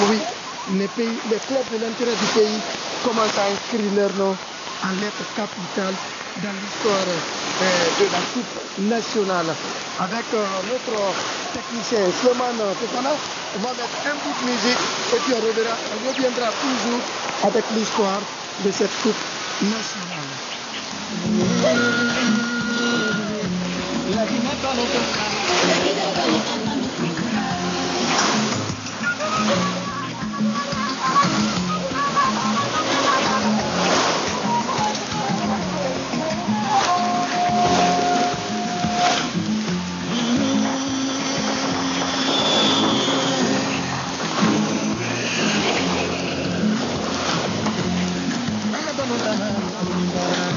oui, les, clubs de l'intérêt du pays commencent à inscrire leur nom en lettres capitales dans l'histoire de la Coupe nationale. Avec notre technicien Sloman Tefana, on va mettre un bout de musique et puis on reviendra toujours avec l'histoire de cette Coupe nationale. I'm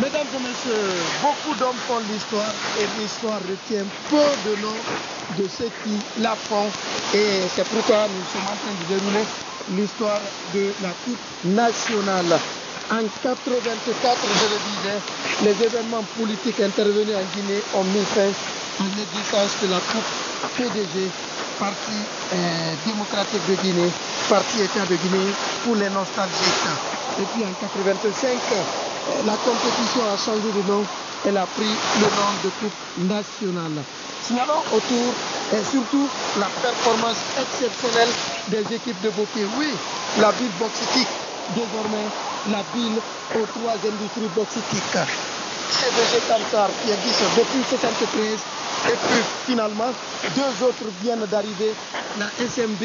Mesdames et messieurs, beaucoup d'hommes font l'histoire et l'histoire retient peu de noms de ceux qui la font. Et c'est pourquoi nous sommes en train de dérouler l'histoire de la Coupe nationale. En 84, je le disais, les événements politiques intervenus en Guinée ont mis fin à l'existence de la Coupe PDG, Parti euh, démocratique de Guinée, Parti État de Guinée pour les nostalgiques. Et puis en 85, la compétition a changé de nom. Elle a pris le nom de Coupe nationale. Signalons autour et surtout la performance exceptionnelle des équipes de Bokeh. Oui, la ville boxitique, désormais la ville aux trois industries boxitiques. CDG Kantar qui existe depuis 1973 et puis finalement deux autres viennent d'arriver, la SMB,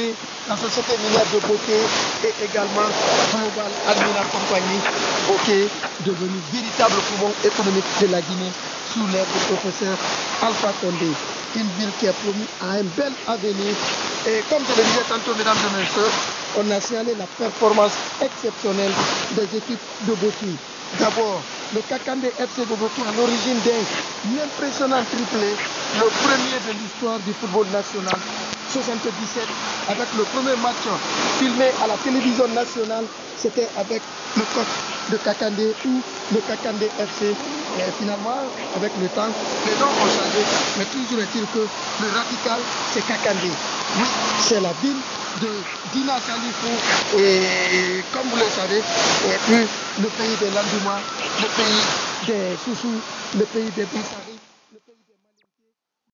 la Société minière de Bokeh et également Global Admiral Compagnie Bokeh, devenu véritable poumon économique de la Guinée sous l'ère du professeur Alpha Condé. Une ville qui a promis à un bel avenir. Et comme je le disais tantôt, mesdames et messieurs, on a signalé la performance exceptionnelle des équipes de Bokeh. D'abord, le Kakande FC de Bokeh à l'origine d'un impressionnant triplé, le premier de l'histoire du football national, 77, avec le premier match filmé à la télévision nationale, c'était avec le coach de Kakande ou le Kakande FC. Et finalement, avec le temps, les noms ont changé, mais toujours est-il que le radical, c'est Kakande. Oui, c'est la ville de Dina Salifou et comme vous le savez, et puis le pays des Landouma, le pays des Soussous, le pays des Boussas.